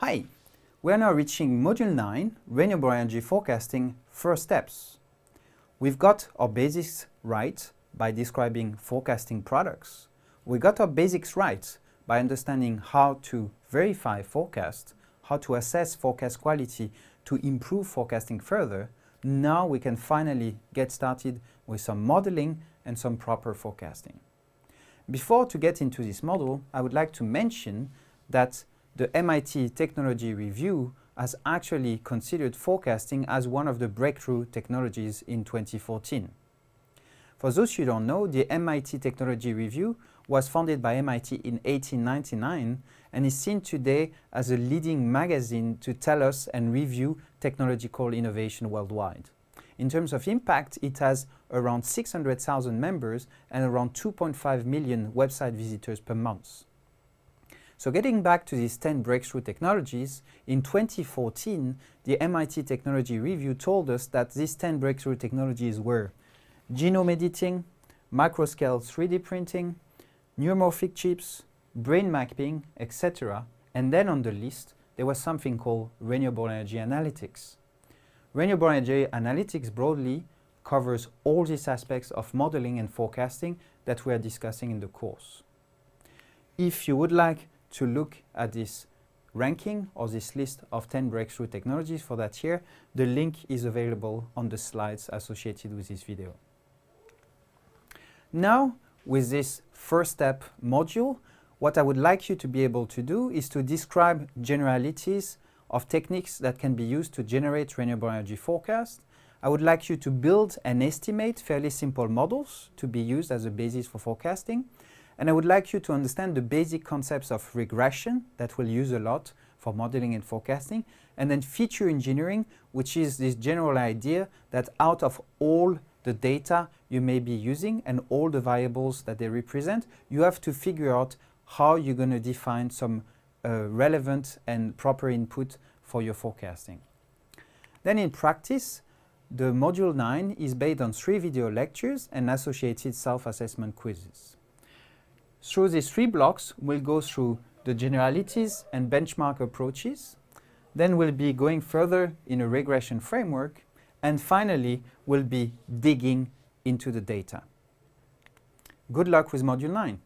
Hi, we are now reaching Module 9, Renewable Energy Forecasting First Steps. We've got our basics right by describing forecasting products. We got our basics right by understanding how to verify forecast, how to assess forecast quality to improve forecasting further. Now we can finally get started with some modeling and some proper forecasting. Before to get into this model, I would like to mention that the MIT Technology Review has actually considered forecasting as one of the breakthrough technologies in 2014. For those who don't know, the MIT Technology Review was founded by MIT in 1899 and is seen today as a leading magazine to tell us and review technological innovation worldwide. In terms of impact, it has around 600,000 members and around 2.5 million website visitors per month. So getting back to these 10 breakthrough technologies, in 2014, the MIT Technology Review told us that these 10 breakthrough technologies were genome editing, microscale 3D printing, neuromorphic chips, brain mapping, etc. And then on the list, there was something called renewable energy analytics. Renewable energy analytics broadly covers all these aspects of modeling and forecasting that we are discussing in the course. If you would like to look at this ranking or this list of 10 breakthrough technologies for that year, the link is available on the slides associated with this video. Now, with this first step module, what I would like you to be able to do is to describe generalities of techniques that can be used to generate renewable energy forecasts. I would like you to build and estimate fairly simple models to be used as a basis for forecasting. And I would like you to understand the basic concepts of regression that we'll use a lot for modeling and forecasting, and then feature engineering, which is this general idea that out of all the data you may be using and all the variables that they represent, you have to figure out how you're going to define some uh, relevant and proper input for your forecasting. Then in practice, the Module 9 is based on three video lectures and associated self-assessment quizzes. Through these three blocks, we'll go through the generalities and benchmark approaches. Then we'll be going further in a regression framework. And finally, we'll be digging into the data. Good luck with Module 9.